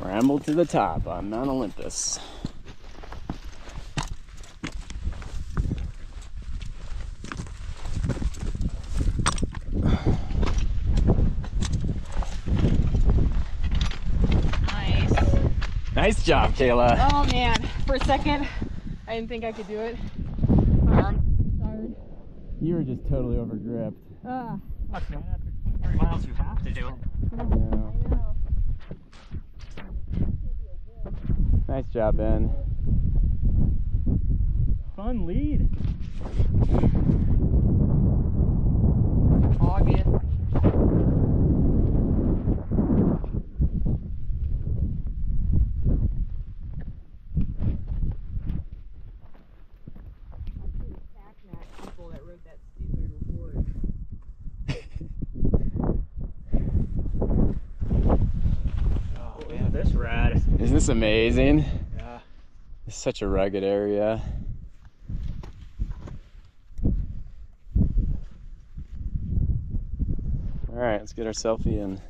Ramble to the top on Mount Olympus. Nice. Nice job, Kayla. Oh man, for a second, I didn't think I could do it. My arm tired. You were just totally over gripped. Ah, Look, man, after 23 miles, you have to do it. I know. Nice job, Ben. Fun lead. Isn't this amazing? Yeah. It's such a rugged area. All right, let's get our selfie in.